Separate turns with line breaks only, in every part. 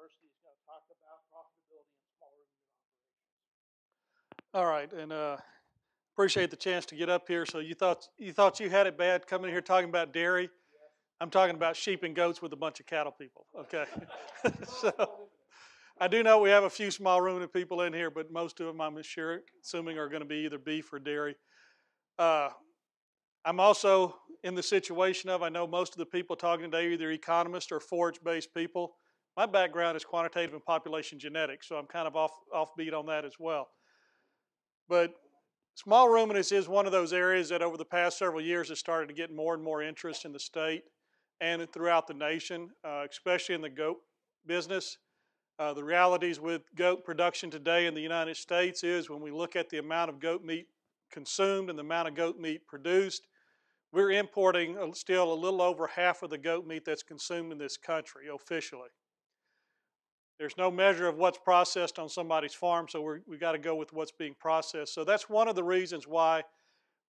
University is going to talk about profitability in small ruminant operations.
All right, and uh, appreciate the chance to get up here. So you thought you thought you had it bad coming here talking about dairy. I'm talking about sheep and goats with a bunch of cattle people. Okay, so I do know we have a few small ruminant people in here, but most of them, I'm sure, assuming, are going to be either beef or dairy. Uh, I'm also in the situation of I know most of the people talking today are either economists or forage-based people. My background is quantitative and population genetics, so I'm kind of off offbeat on that as well. But small ruminants is one of those areas that over the past several years has started to get more and more interest in the state and throughout the nation, uh, especially in the goat business. Uh, the realities with goat production today in the United States is when we look at the amount of goat meat consumed and the amount of goat meat produced, we're importing still a little over half of the goat meat that's consumed in this country officially. There's no measure of what's processed on somebody's farm, so we we got to go with what's being processed. So that's one of the reasons why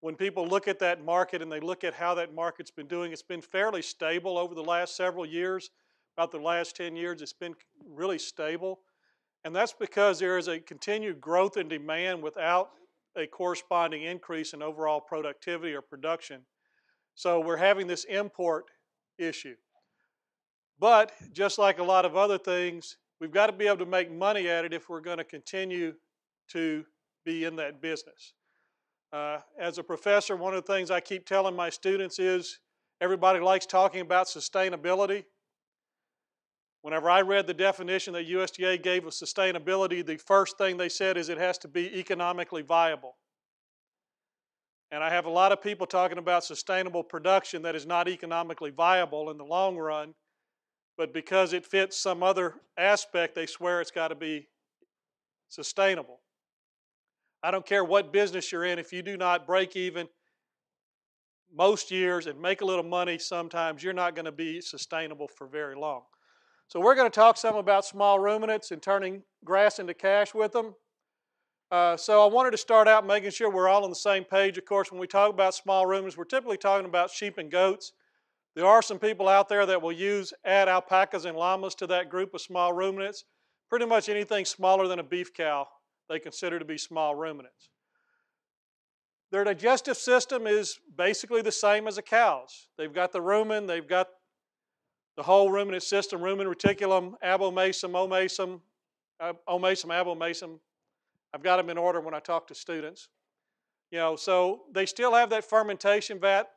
when people look at that market and they look at how that market's been doing, it's been fairly stable over the last several years. About the last 10 years, it's been really stable. And that's because there is a continued growth in demand without a corresponding increase in overall productivity or production. So we're having this import issue. But just like a lot of other things, we've got to be able to make money at it if we're going to continue to be in that business. Uh, as a professor, one of the things I keep telling my students is everybody likes talking about sustainability. Whenever I read the definition that USDA gave of sustainability, the first thing they said is it has to be economically viable. And I have a lot of people talking about sustainable production that is not economically viable in the long run, but because it fits some other aspect, they swear it's got to be sustainable. I don't care what business you're in, if you do not break even most years and make a little money sometimes, you're not going to be sustainable for very long. So we're going to talk some about small ruminants and turning grass into cash with them. Uh, so I wanted to start out making sure we're all on the same page. Of course, when we talk about small ruminants, we're typically talking about sheep and goats. There are some people out there that will use add alpacas and llamas to that group of small ruminants. Pretty much anything smaller than a beef cow they consider to be small ruminants. Their digestive system is basically the same as a cow's. They've got the rumen, they've got the whole ruminant system, rumen reticulum, abomasum, omasum, omasum, abomasum, I've got them in order when I talk to students. You know, so they still have that fermentation vat.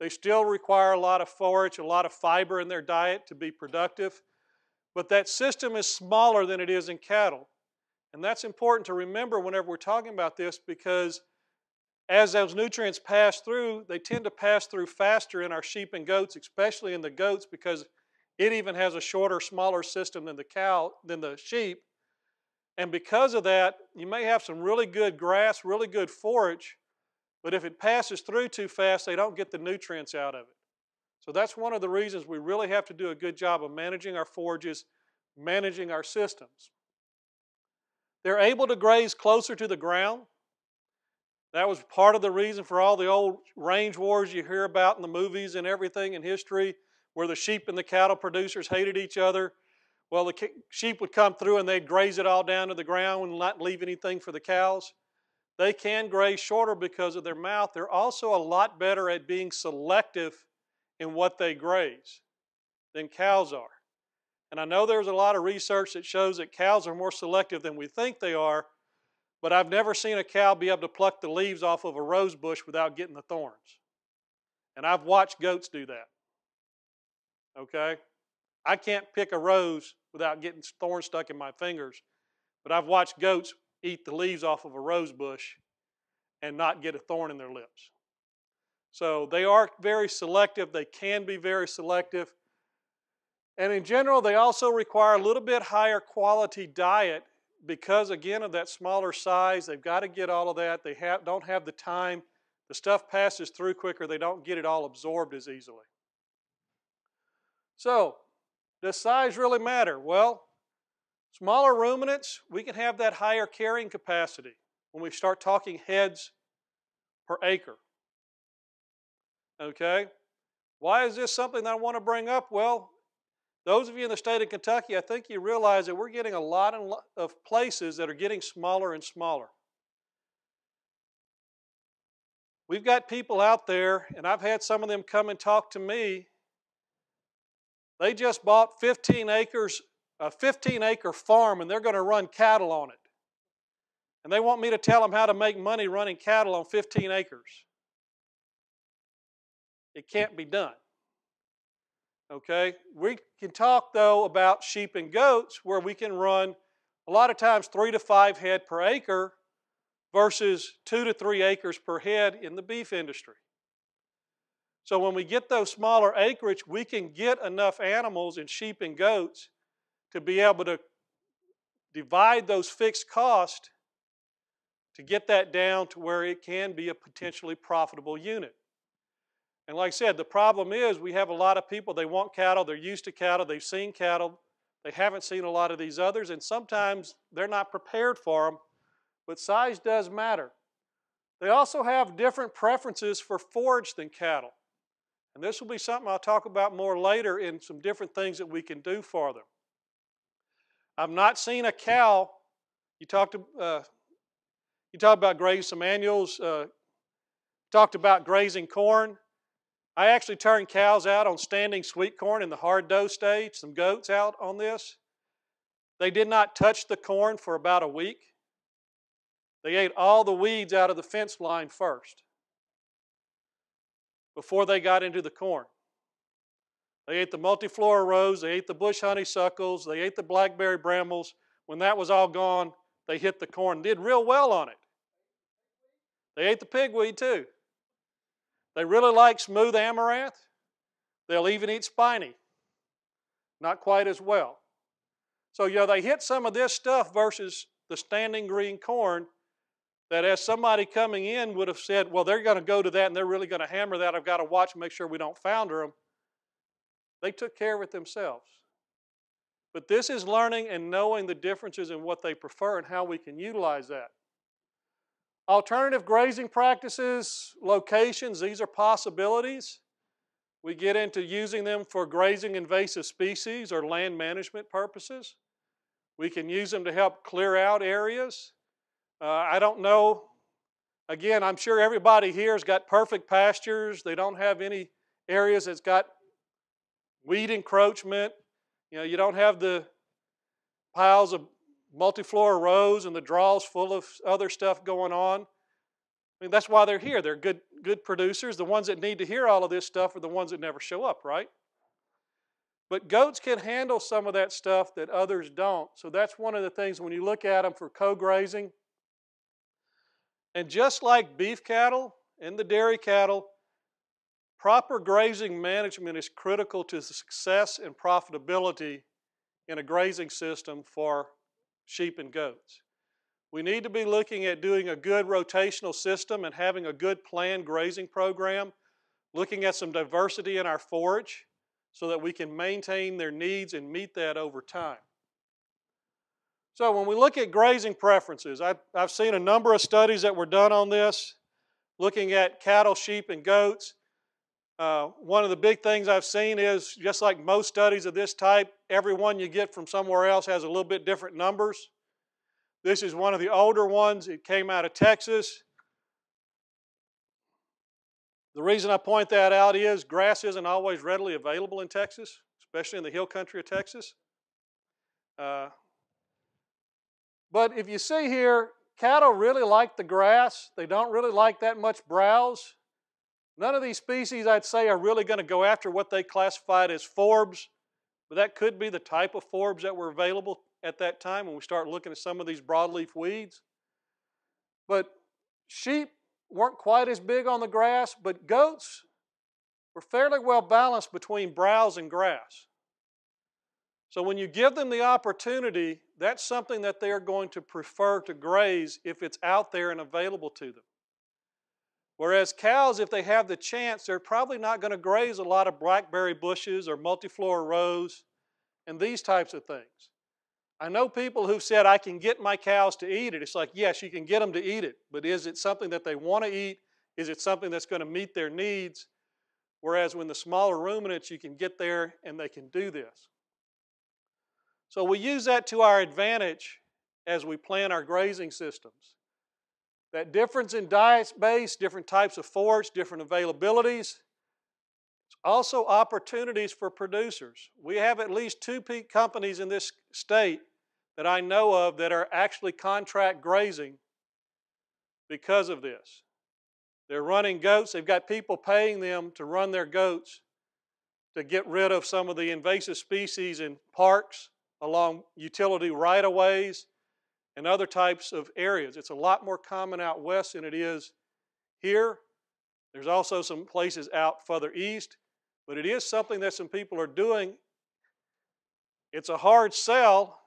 They still require a lot of forage, a lot of fiber in their diet to be productive. But that system is smaller than it is in cattle. And that's important to remember whenever we're talking about this because as those nutrients pass through, they tend to pass through faster in our sheep and goats, especially in the goats because it even has a shorter, smaller system than the cow, than the sheep. And because of that, you may have some really good grass, really good forage, but if it passes through too fast, they don't get the nutrients out of it. So that's one of the reasons we really have to do a good job of managing our forages, managing our systems. They're able to graze closer to the ground. That was part of the reason for all the old range wars you hear about in the movies and everything in history, where the sheep and the cattle producers hated each other well, the sheep would come through and they'd graze it all down to the ground and not leave anything for the cows. They can graze shorter because of their mouth. They're also a lot better at being selective in what they graze than cows are. And I know there's a lot of research that shows that cows are more selective than we think they are, but I've never seen a cow be able to pluck the leaves off of a rose bush without getting the thorns. And I've watched goats do that. Okay? I can't pick a rose without getting thorns stuck in my fingers, but I've watched goats eat the leaves off of a rose bush and not get a thorn in their lips. So they are very selective. They can be very selective. And in general, they also require a little bit higher quality diet because, again, of that smaller size. They've got to get all of that. They have, don't have the time. The stuff passes through quicker. They don't get it all absorbed as easily. So, does size really matter? Well, smaller ruminants, we can have that higher carrying capacity when we start talking heads per acre. Okay? Why is this something that I want to bring up? Well, those of you in the state of Kentucky, I think you realize that we're getting a lot of places that are getting smaller and smaller. We've got people out there, and I've had some of them come and talk to me. They just bought 15 acres, a 15 acre farm, and they're going to run cattle on it. And they want me to tell them how to make money running cattle on 15 acres. It can't be done. Okay? We can talk, though, about sheep and goats where we can run a lot of times three to five head per acre versus two to three acres per head in the beef industry. So when we get those smaller acreage, we can get enough animals in sheep and goats to be able to divide those fixed costs to get that down to where it can be a potentially profitable unit. And like I said, the problem is we have a lot of people, they want cattle, they're used to cattle, they've seen cattle, they haven't seen a lot of these others, and sometimes they're not prepared for them, but size does matter. They also have different preferences for forage than cattle. And this will be something I'll talk about more later in some different things that we can do for them. I've not seen a cow, you talked uh, you talked about grazing some annuals, uh, talked about grazing corn. I actually turned cows out on standing sweet corn in the hard dough stage, some goats out on this. They did not touch the corn for about a week. They ate all the weeds out of the fence line first before they got into the corn. They ate the multiflora rose, they ate the bush honeysuckles, they ate the blackberry brambles. When that was all gone, they hit the corn, did real well on it. They ate the pigweed too. They really like smooth amaranth. They'll even eat spiny. Not quite as well. So, yeah, they hit some of this stuff versus the standing green corn that as somebody coming in would have said, well, they're going to go to that and they're really going to hammer that. I've got to watch and make sure we don't founder them. They took care of it themselves. But this is learning and knowing the differences in what they prefer and how we can utilize that. Alternative grazing practices, locations, these are possibilities. We get into using them for grazing invasive species or land management purposes. We can use them to help clear out areas. Uh, I don't know, again, I'm sure everybody here has got perfect pastures. They don't have any areas that's got weed encroachment. You know, you don't have the piles of multiflora rose and the draws full of other stuff going on. I mean, that's why they're here. They're good, good producers. The ones that need to hear all of this stuff are the ones that never show up, right? But goats can handle some of that stuff that others don't. So that's one of the things when you look at them for co grazing. And just like beef cattle and the dairy cattle, proper grazing management is critical to the success and profitability in a grazing system for sheep and goats. We need to be looking at doing a good rotational system and having a good planned grazing program, looking at some diversity in our forage so that we can maintain their needs and meet that over time. So when we look at grazing preferences, I've, I've seen a number of studies that were done on this, looking at cattle, sheep, and goats. Uh, one of the big things I've seen is just like most studies of this type, every one you get from somewhere else has a little bit different numbers. This is one of the older ones. It came out of Texas. The reason I point that out is grass isn't always readily available in Texas, especially in the hill country of Texas. Uh, but if you see here, cattle really like the grass. They don't really like that much browse. None of these species, I'd say, are really going to go after what they classified as forbs, but that could be the type of forbs that were available at that time when we start looking at some of these broadleaf weeds. But sheep weren't quite as big on the grass, but goats were fairly well balanced between browse and grass. So when you give them the opportunity, that's something that they are going to prefer to graze if it's out there and available to them. Whereas cows, if they have the chance, they're probably not going to graze a lot of blackberry bushes or multiflora rose and these types of things. I know people who've said, I can get my cows to eat it. It's like, yes, you can get them to eat it, but is it something that they want to eat? Is it something that's going to meet their needs? Whereas when the smaller ruminants, you can get there and they can do this. So we use that to our advantage as we plan our grazing systems. That difference in diet base, different types of forage, different availabilities, It's also opportunities for producers. We have at least two peak companies in this state that I know of that are actually contract grazing because of this. They're running goats, they've got people paying them to run their goats to get rid of some of the invasive species in parks, along utility right of ways, and other types of areas. It's a lot more common out west than it is here. There's also some places out further east, but it is something that some people are doing. It's a hard sell.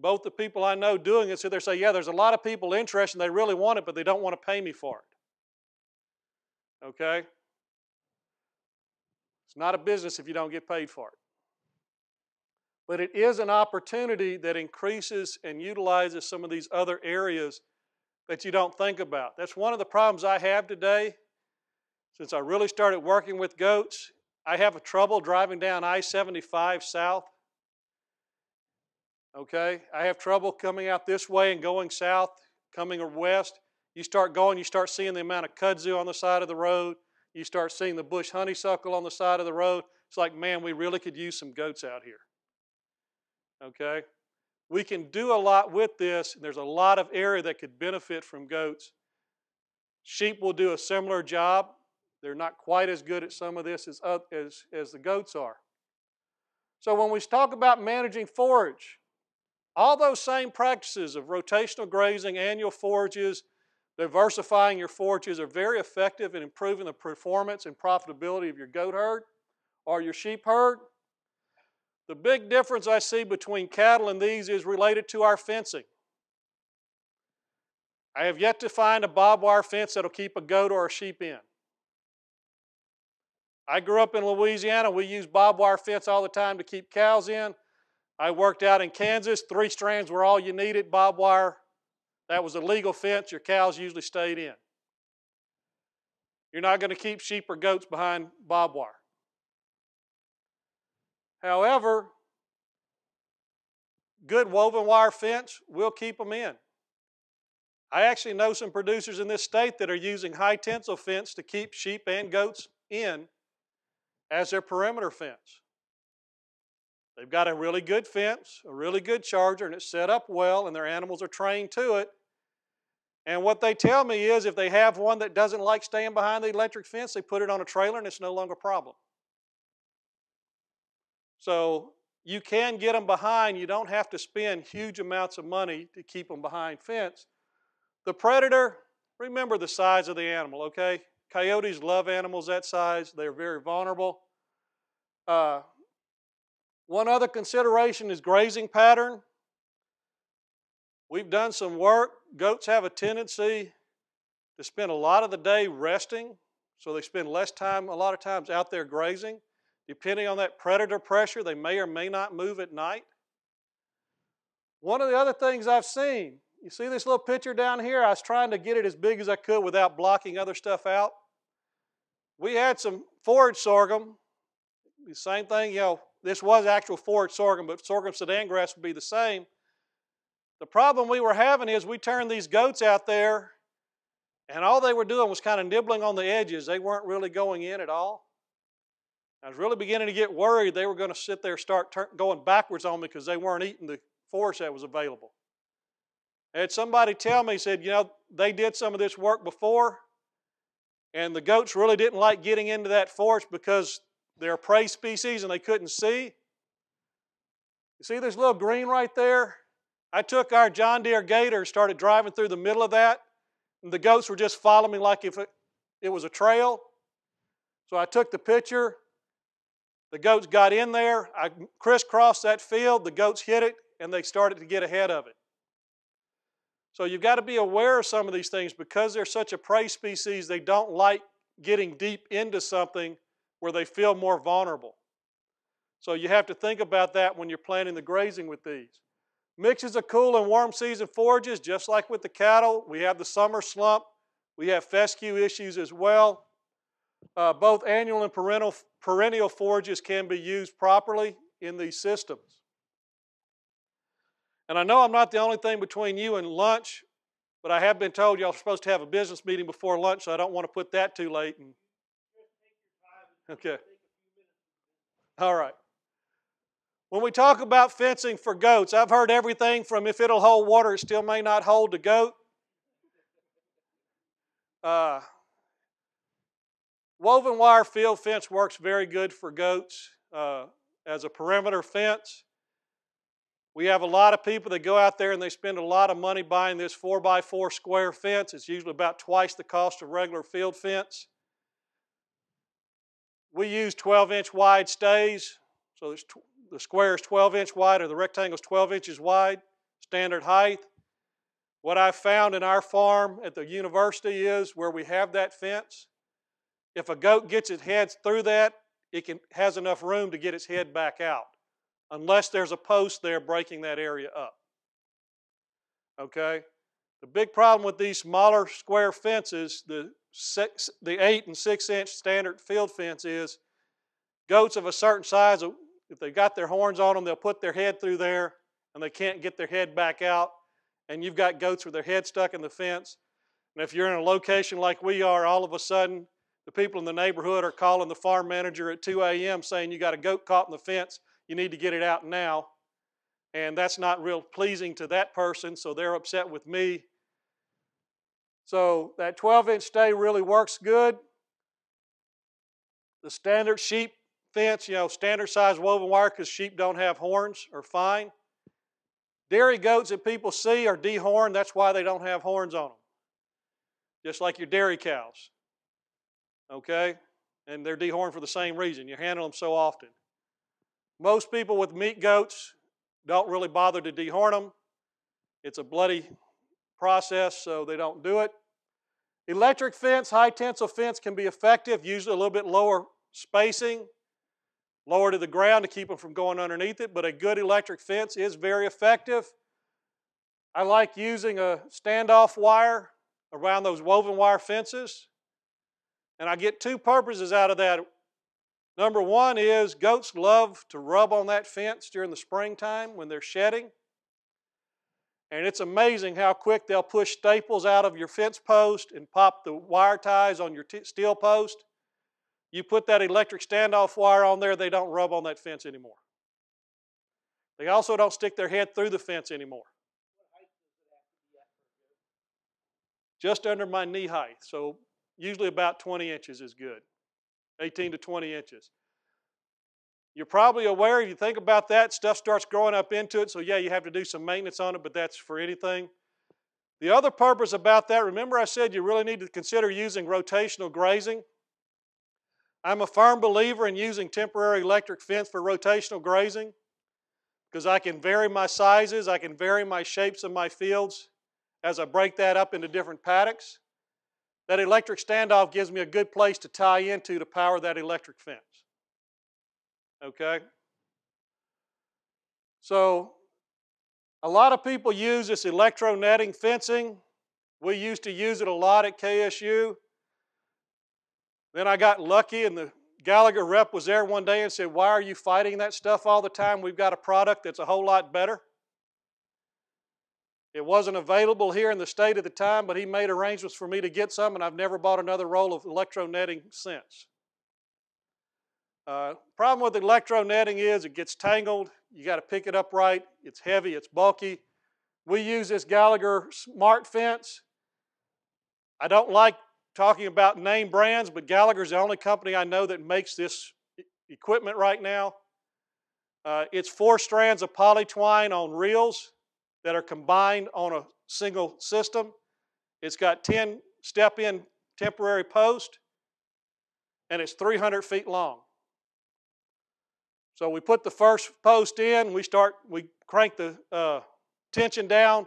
Both the people I know doing it, so they say, Yeah, there's a lot of people interested and they really want it, but they don't want to pay me for it. Okay? It's not a business if you don't get paid for it but it is an opportunity that increases and utilizes some of these other areas that you don't think about. That's one of the problems I have today. Since I really started working with goats, I have a trouble driving down I 75 south. Okay? I have trouble coming out this way and going south, coming west. You start going, you start seeing the amount of kudzu on the side of the road. You start seeing the bush honeysuckle on the side of the road. It's like, man, we really could use some goats out here okay? We can do a lot with this. And there's a lot of area that could benefit from goats. Sheep will do a similar job. They're not quite as good at some of this as, as, as the goats are. So when we talk about managing forage, all those same practices of rotational grazing, annual forages, diversifying your forages are very effective in improving the performance and profitability of your goat herd or your sheep herd. The big difference I see between cattle and these is related to our fencing. I have yet to find a barbed wire fence that'll keep a goat or a sheep in. I grew up in Louisiana. We used barbed wire fence all the time to keep cows in. I worked out in Kansas. Three strands were all you needed, barbed wire. That was a legal fence. Your cows usually stayed in. You're not going to keep sheep or goats behind barbed wire. However, good woven wire fence will keep them in. I actually know some producers in this state that are using high tensile fence to keep sheep and goats in as their perimeter fence. They've got a really good fence, a really good charger, and it's set up well, and their animals are trained to it. And what they tell me is if they have one that doesn't like staying behind the electric fence, they put it on a trailer and it's no longer a problem. So you can get them behind. You don't have to spend huge amounts of money to keep them behind fence. The predator, remember the size of the animal, okay? Coyotes love animals that size. They're very vulnerable. Uh, one other consideration is grazing pattern. We've done some work. Goats have a tendency to spend a lot of the day resting, so they spend less time, a lot of times, out there grazing. Depending on that predator pressure, they may or may not move at night. One of the other things I've seen, you see this little picture down here? I was trying to get it as big as I could without blocking other stuff out. We had some forage sorghum. The same thing, you know, this was actual forage sorghum, but sorghum Sudan grass would be the same. The problem we were having is we turned these goats out there, and all they were doing was kind of nibbling on the edges. They weren't really going in at all. I was really beginning to get worried they were going to sit there start turn, going backwards on me because they weren't eating the force that was available. I had somebody tell me, said, you know, they did some of this work before, and the goats really didn't like getting into that forest because they're a prey species and they couldn't see. You see this little green right there? I took our John Deere Gator and started driving through the middle of that, and the goats were just following me like if it, it was a trail. So I took the picture, the goats got in there. I crisscrossed that field. The goats hit it, and they started to get ahead of it. So you've got to be aware of some of these things because they're such a prey species, they don't like getting deep into something where they feel more vulnerable. So you have to think about that when you're planning the grazing with these. Mixes of cool and warm season forages, just like with the cattle. We have the summer slump. We have fescue issues as well. Uh, both annual and perennial, perennial forages can be used properly in these systems. And I know I'm not the only thing between you and lunch, but I have been told y'all are supposed to have a business meeting before lunch, so I don't want to put that too late. And, okay. All right. When we talk about fencing for goats, I've heard everything from if it'll hold water, it still may not hold the goat. Uh, woven wire field fence works very good for goats uh, as a perimeter fence. We have a lot of people that go out there and they spend a lot of money buying this 4x4 square fence. It's usually about twice the cost of regular field fence. We use 12 inch wide stays, so the square is 12 inch wide or the rectangle is 12 inches wide, standard height. What I've found in our farm at the university is where we have that fence, if a goat gets its head through that, it can, has enough room to get its head back out, unless there's a post there breaking that area up. Okay? The big problem with these smaller square fences, the, six, the 8 and 6 inch standard field fence, is goats of a certain size, uh, if they've got their horns on them, they'll put their head through there and they can't get their head back out and you've got goats with their head stuck in the fence, and if you're in a location like we are, all of a sudden the people in the neighborhood are calling the farm manager at 2 a.m. saying you got a goat caught in the fence, you need to get it out now. And that's not real pleasing to that person, so they're upset with me. So that 12 inch stay really works good. The standard sheep fence, you know, standard size woven wire because sheep don't have horns, are fine. Dairy goats that people see are dehorned, that's why they don't have horns on them. Just like your dairy cows. Okay? And they're dehorned for the same reason. You handle them so often. Most people with meat goats don't really bother to dehorn them. It's a bloody process, so they don't do it. Electric fence, high tensile fence can be effective, usually a little bit lower spacing lower to the ground to keep them from going underneath it, but a good electric fence is very effective. I like using a standoff wire around those woven wire fences, and I get two purposes out of that. Number one is goats love to rub on that fence during the springtime when they're shedding. And it's amazing how quick they'll push staples out of your fence post and pop the wire ties on your steel post. You put that electric standoff wire on there, they don't rub on that fence anymore. They also don't stick their head through the fence anymore. Just under my knee height, so usually about 20 inches is good. 18 to 20 inches. You're probably aware, if you think about that, stuff starts growing up into it, so yeah, you have to do some maintenance on it, but that's for anything. The other purpose about that, remember I said you really need to consider using rotational grazing? I'm a firm believer in using temporary electric fence for rotational grazing because I can vary my sizes, I can vary my shapes of my fields as I break that up into different paddocks. That electric standoff gives me a good place to tie into to power that electric fence. Okay? So, a lot of people use this electro netting fencing. We used to use it a lot at KSU. Then I got lucky, and the Gallagher rep was there one day and said, Why are you fighting that stuff all the time? We've got a product that's a whole lot better. It wasn't available here in the state at the time, but he made arrangements for me to get some, and I've never bought another roll of electro netting since. Uh, problem with electro netting is it gets tangled. You got to pick it up right. It's heavy. It's bulky. We use this Gallagher Smart Fence. I don't like talking about name brands, but Gallagher's the only company I know that makes this equipment right now. Uh, it's four strands of poly twine on reels that are combined on a single system. It's got 10 step in temporary post, and it's 300 feet long. So we put the first post in, we start, we crank the uh, tension down,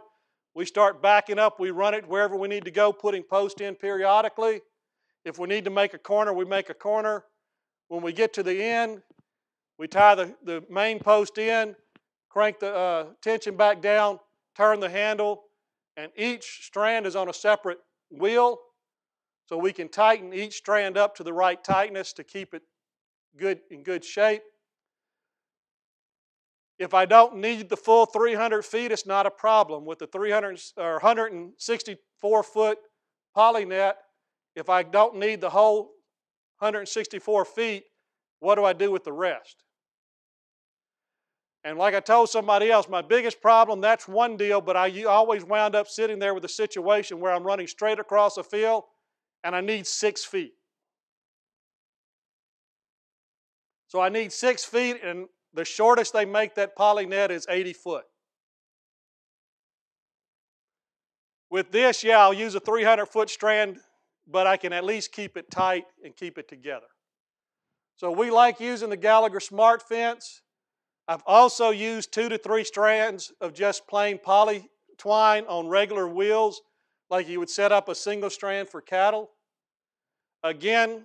we start backing up, we run it wherever we need to go, putting post in periodically. If we need to make a corner, we make a corner. When we get to the end, we tie the, the main post in, crank the uh, tension back down, turn the handle, and each strand is on a separate wheel. So we can tighten each strand up to the right tightness to keep it good in good shape. If I don't need the full 300 feet, it's not a problem. With the 300 or 164 foot poly net, if I don't need the whole 164 feet, what do I do with the rest? And like I told somebody else, my biggest problem, that's one deal, but I always wound up sitting there with a situation where I'm running straight across a field and I need six feet. So I need six feet, and the shortest they make that poly net is 80 foot. With this, yeah, I'll use a 300 foot strand, but I can at least keep it tight and keep it together. So we like using the Gallagher Smart Fence. I've also used two to three strands of just plain poly twine on regular wheels, like you would set up a single strand for cattle. Again,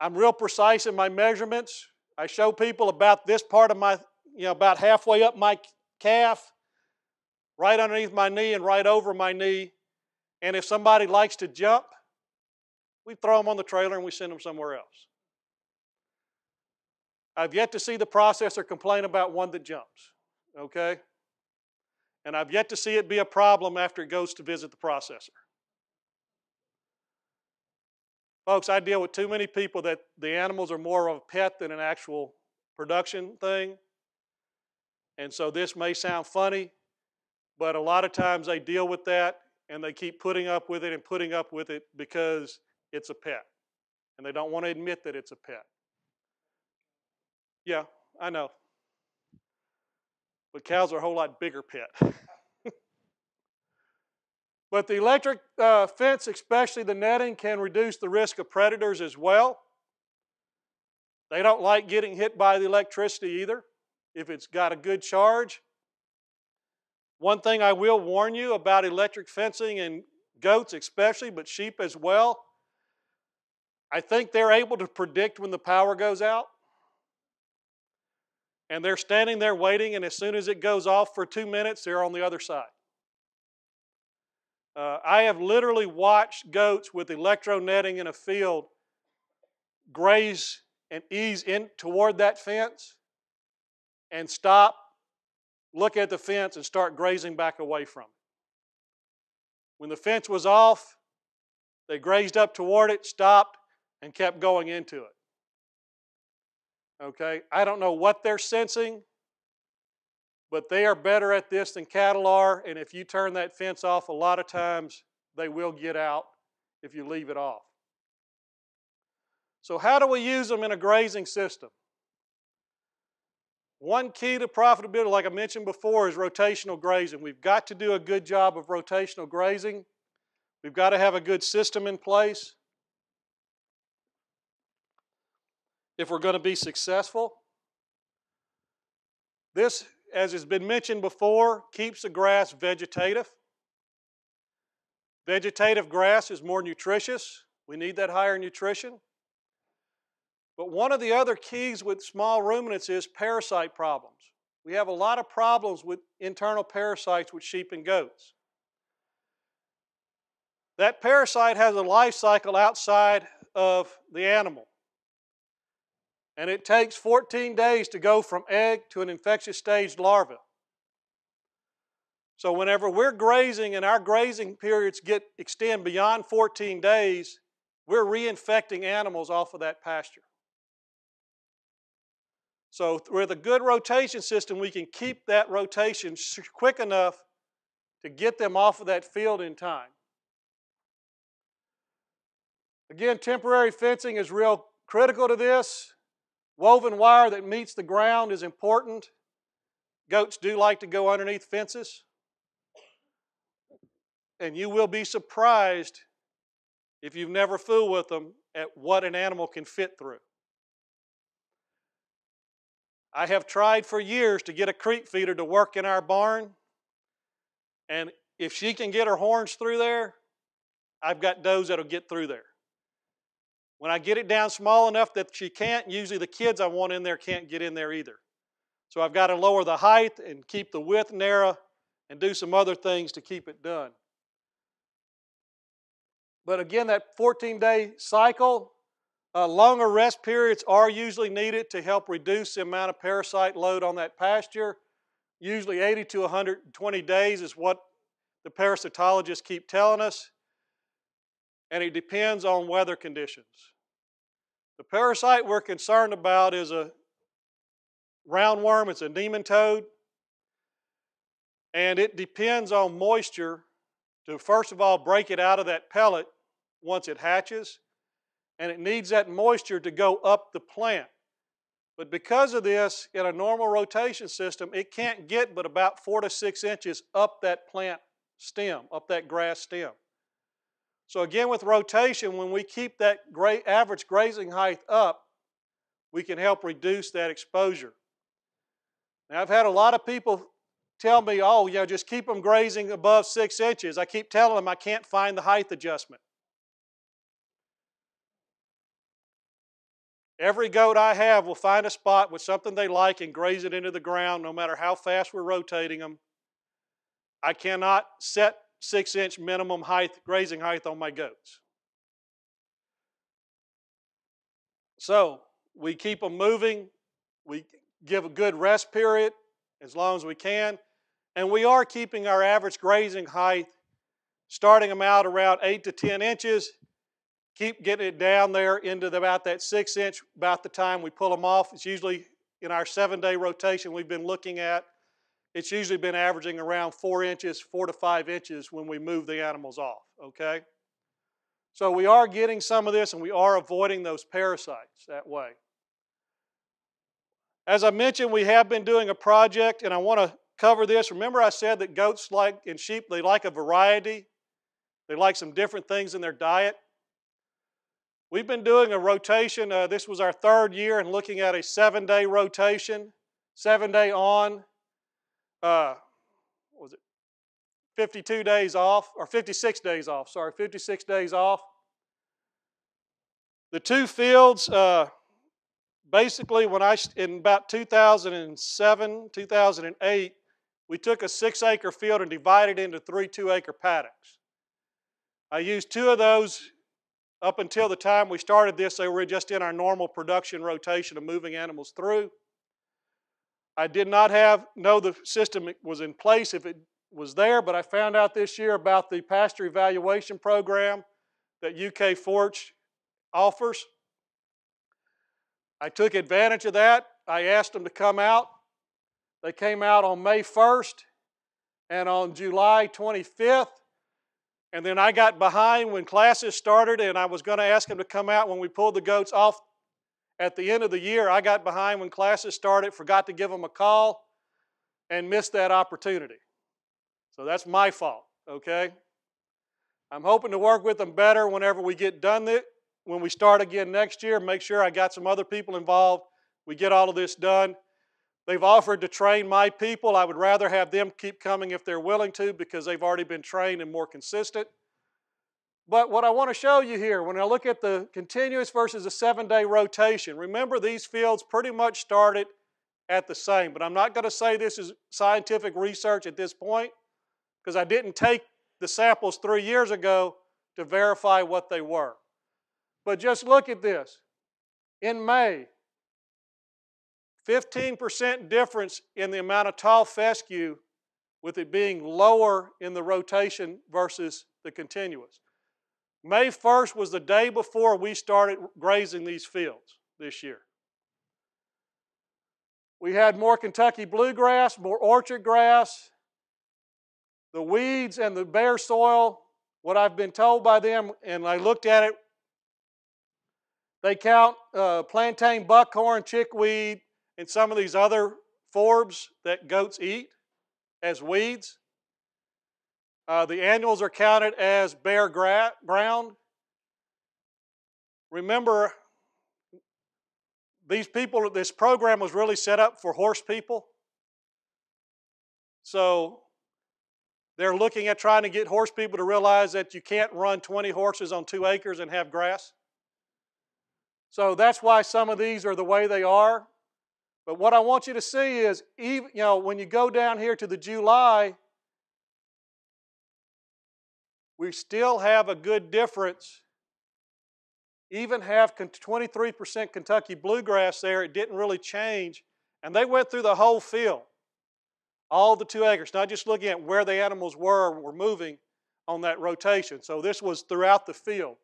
I'm real precise in my measurements. I show people about this part of my, you know, about halfway up my calf, right underneath my knee and right over my knee. And if somebody likes to jump, we throw them on the trailer and we send them somewhere else. I've yet to see the processor complain about one that jumps, okay? And I've yet to see it be a problem after it goes to visit the processor. Folks, I deal with too many people that the animals are more of a pet than an actual production thing. And so this may sound funny, but a lot of times they deal with that and they keep putting up with it and putting up with it because it's a pet. And they don't want to admit that it's a pet. Yeah, I know. But cows are a whole lot bigger pet. but the electric uh, fence, especially the netting, can reduce the risk of predators as well. They don't like getting hit by the electricity either if it's got a good charge. One thing I will warn you about electric fencing and goats especially, but sheep as well, I think they're able to predict when the power goes out and they're standing there waiting, and as soon as it goes off for two minutes, they're on the other side. Uh, I have literally watched goats with electro netting in a field graze and ease in toward that fence and stop, look at the fence, and start grazing back away from it. When the fence was off, they grazed up toward it, stopped, and kept going into it. Okay? I don't know what they're sensing, but they are better at this than cattle are. And if you turn that fence off, a lot of times they will get out if you leave it off. So, how do we use them in a grazing system? One key to profitability, like I mentioned before, is rotational grazing. We've got to do a good job of rotational grazing. We've got to have a good system in place. If we're going to be successful. This, as has been mentioned before, keeps the grass vegetative. Vegetative grass is more nutritious. We need that higher nutrition. But one of the other keys with small ruminants is parasite problems. We have a lot of problems with internal parasites with sheep and goats. That parasite has a life cycle outside of the animal. And it takes 14 days to go from egg to an infectious stage larva. So whenever we're grazing and our grazing periods get extend beyond 14 days, we're reinfecting animals off of that pasture. So with a good rotation system, we can keep that rotation quick enough to get them off of that field in time. Again, temporary fencing is real critical to this. Woven wire that meets the ground is important. Goats do like to go underneath fences. And you will be surprised if you've never fooled with them at what an animal can fit through. I have tried for years to get a creep feeder to work in our barn, and if she can get her horns through there, I've got does that'll get through there. When I get it down small enough that she can't, usually the kids I want in there can't get in there either. So I've got to lower the height and keep the width narrow and do some other things to keep it done. But again, that 14 day cycle, Uh, longer rest periods are usually needed to help reduce the amount of parasite load on that pasture. Usually 80 to 120 days is what the parasitologists keep telling us, and it depends on weather conditions. The parasite we're concerned about is a roundworm, it's a nematode, and it depends on moisture to first of all break it out of that pellet once it hatches, and it needs that moisture to go up the plant. But because of this, in a normal rotation system, it can't get but about four to six inches up that plant stem, up that grass stem. So again, with rotation, when we keep that average grazing height up, we can help reduce that exposure. Now, I've had a lot of people tell me, oh, you know, just keep them grazing above six inches. I keep telling them I can't find the height adjustment. Every goat I have will find a spot with something they like and graze it into the ground no matter how fast we're rotating them. I cannot set six inch minimum height, grazing height on my goats. So we keep them moving, we give a good rest period as long as we can, and we are keeping our average grazing height, starting them out around 8 to 10 inches, keep getting it down there into the, about that 6 inch about the time we pull them off. It's usually in our seven day rotation we've been looking at it's usually been averaging around four inches, four to five inches when we move the animals off, okay? So we are getting some of this and we are avoiding those parasites that way. As I mentioned, we have been doing a project and I want to cover this. Remember I said that goats like and sheep, they like a variety. They like some different things in their diet. We've been doing a rotation. Uh, this was our third year and looking at a seven-day rotation, seven day on, uh, was it 52 days off, or 56 days off, sorry, 56 days off. The two fields, uh, basically, when I, in about 2007, 2008, we took a six acre field and divided it into three two acre paddocks. I used two of those up until the time we started this, they were just in our normal production rotation of moving animals through. I did not have know the system was in place if it was there, but I found out this year about the pasture evaluation program that UK Forage offers. I took advantage of that. I asked them to come out. They came out on May 1st and on July 25th. And then I got behind when classes started, and I was going to ask them to come out when we pulled the goats off at the end of the year, I got behind when classes started, forgot to give them a call, and missed that opportunity. So that's my fault, okay? I'm hoping to work with them better whenever we get done it, when we start again next year, make sure I got some other people involved. We get all of this done. They've offered to train my people. I would rather have them keep coming if they're willing to because they've already been trained and more consistent. But what I want to show you here, when I look at the continuous versus the seven day rotation, remember these fields pretty much started at the same. But I'm not going to say this is scientific research at this point because I didn't take the samples three years ago to verify what they were. But just look at this. In May, 15% difference in the amount of tall fescue with it being lower in the rotation versus the continuous. May 1st was the day before we started grazing these fields this year. We had more Kentucky bluegrass, more orchard grass, the weeds and the bare soil. What I've been told by them, and I looked at it, they count uh, plantain, buckhorn, chickweed, and some of these other forbs that goats eat as weeds. Uh, the annuals are counted as bare gra- ground. Remember, these people, this program was really set up for horse people. So they're looking at trying to get horse people to realize that you can't run 20 horses on two acres and have grass. So that's why some of these are the way they are. But what I want you to see is, even you know, when you go down here to the July, we still have a good difference even have 23% Kentucky bluegrass there, it didn't really change. And they went through the whole field, all the two acres, not just looking at where the animals were, were moving on that rotation. So this was throughout the field.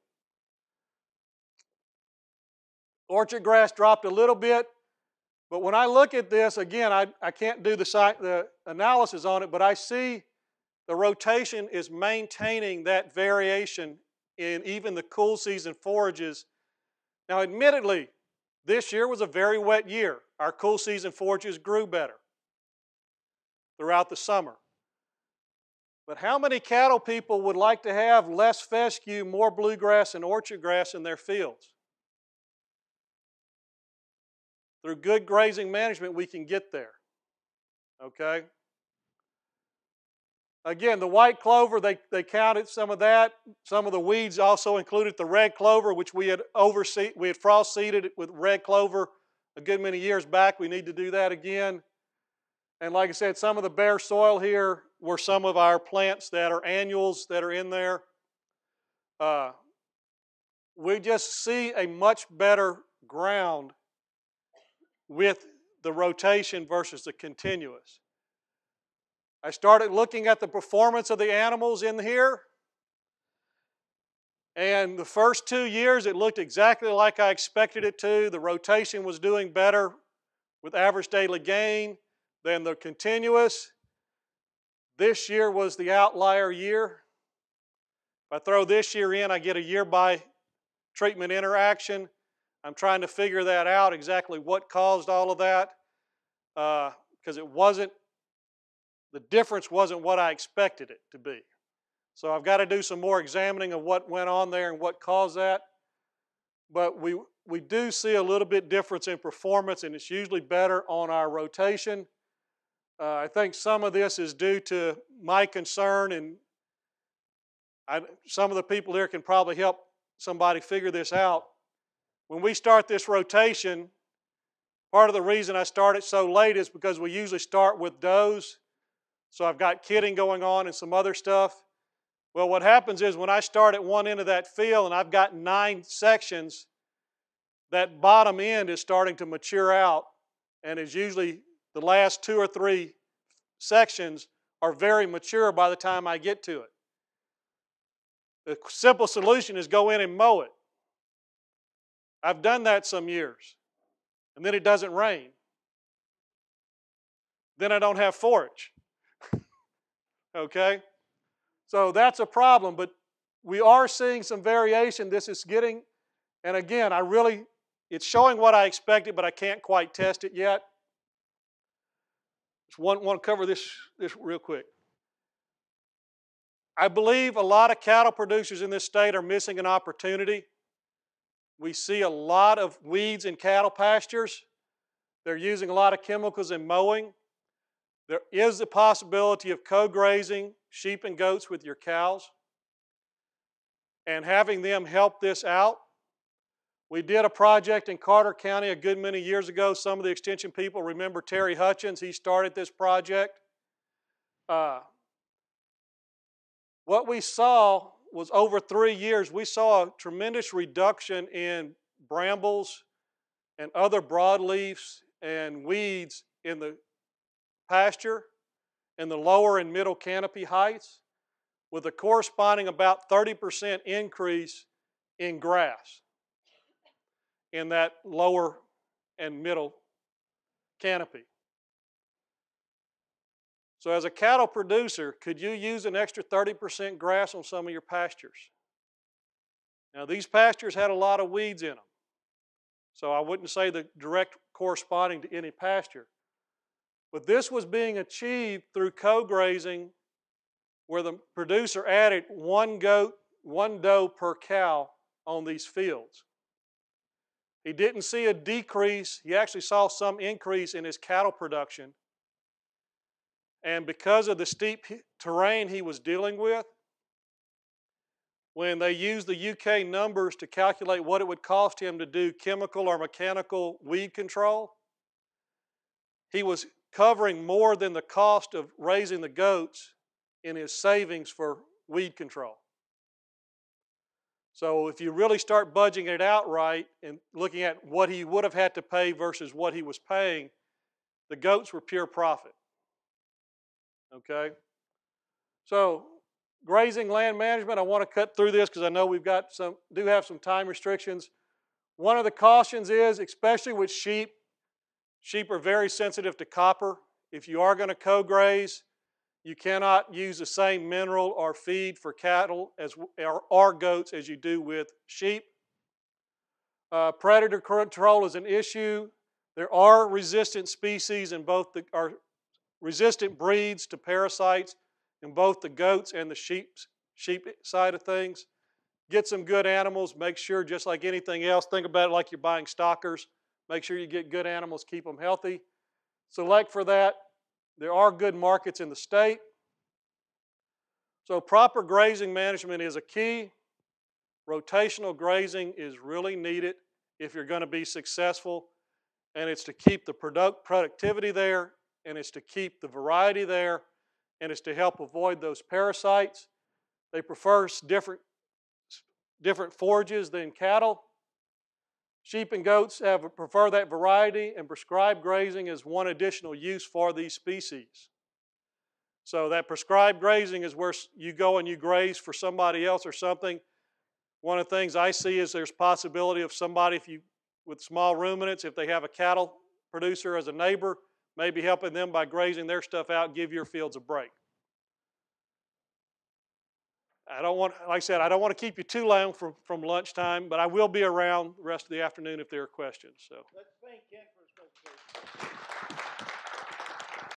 Orchard grass dropped a little bit, but when I look at this, again, I, I can't do the, the analysis on it, but I see the rotation is maintaining that variation in even the cool season forages. Now, admittedly, this year was a very wet year. Our cool season forages grew better throughout the summer. But how many cattle people would like to have less fescue, more bluegrass, and orchard grass in their fields? Through good grazing management, we can get there. Okay? Again, the white clover, they, they counted some of that. Some of the weeds also included the red clover, which we had overseed, we had frost seeded with red clover a good many years back. We need to do that again. And like I said, some of the bare soil here were some of our plants that are annuals that are in there. Uh, we just see a much better ground with the rotation versus the continuous. I started looking at the performance of the animals in here. And the first two years, it looked exactly like I expected it to. The rotation was doing better with average daily gain than the continuous. This year was the outlier year. If I throw this year in, I get a year by treatment interaction. I'm trying to figure that out exactly what caused all of that because uh, it wasn't the difference wasn't what I expected it to be. So I've got to do some more examining of what went on there and what caused that. But we, we do see a little bit difference in performance, and it's usually better on our rotation. Uh, I think some of this is due to my concern, and I, some of the people here can probably help somebody figure this out. When we start this rotation, part of the reason I start it so late is because we usually start with does so I've got kidding going on and some other stuff. Well, what happens is when I start at one end of that field and I've got nine sections, that bottom end is starting to mature out and is usually the last two or three sections are very mature by the time I get to it. The simple solution is go in and mow it. I've done that some years. And then it doesn't rain. Then I don't have forage. Okay? So that's a problem, but we are seeing some variation. This is getting, and again, I really, it's showing what I expected, but I can't quite test it yet. Just want, want to cover this, this real quick. I believe a lot of cattle producers in this state are missing an opportunity. We see a lot of weeds in cattle pastures. They're using a lot of chemicals in mowing. There is the possibility of co grazing sheep and goats with your cows and having them help this out. We did a project in Carter County a good many years ago. Some of the extension people remember Terry Hutchens. He started this project. Uh, what we saw was over three years, we saw a tremendous reduction in brambles and other broadleafs and weeds in the pasture in the lower and middle canopy heights with a corresponding about 30% increase in grass in that lower and middle canopy. So, as a cattle producer, could you use an extra 30% grass on some of your pastures? Now, these pastures had a lot of weeds in them. So, I wouldn't say the direct corresponding to any pasture. But this was being achieved through co grazing, where the producer added one goat, one doe per cow on these fields. He didn't see a decrease, he actually saw some increase in his cattle production. And because of the steep terrain he was dealing with, when they used the UK numbers to calculate what it would cost him to do chemical or mechanical weed control, he was covering more than the cost of raising the goats in his savings for weed control. So if you really start budgeting it out right and looking at what he would have had to pay versus what he was paying, the goats were pure profit. Okay? So grazing land management, I want to cut through this because I know we've got some do have some time restrictions. One of the cautions is, especially with sheep, sheep are very sensitive to copper. If you are going to co-graze, you cannot use the same mineral or feed for cattle as or, or goats as you do with sheep. Uh, predator control is an issue. There are resistant species in both the are resistant breeds to parasites in both the goats and the sheep sheep side of things. Get some good animals. Make sure, just like anything else, think about it like you're buying stockers. Make sure you get good animals, keep them healthy. Select for that. There are good markets in the state. So, proper grazing management is a key. Rotational grazing is really needed if you're going to be successful, and it's to keep the product productivity there, and it's to keep the variety there, and it's to help avoid those parasites. They prefer different, different forages than cattle. Sheep and goats have prefer that variety, and prescribed grazing is one additional use for these species. So that prescribed grazing is where you go and you graze for somebody else or something. One of the things I see is there's possibility of somebody if you with small ruminants, if they have a cattle producer as a neighbor, maybe helping them by grazing their stuff out, give your fields a break. I don't want, like I said, I don't want to keep you too long from, from lunchtime, but I will be around the rest of the afternoon if there are questions. So.
Let's thank Ken for his presentation.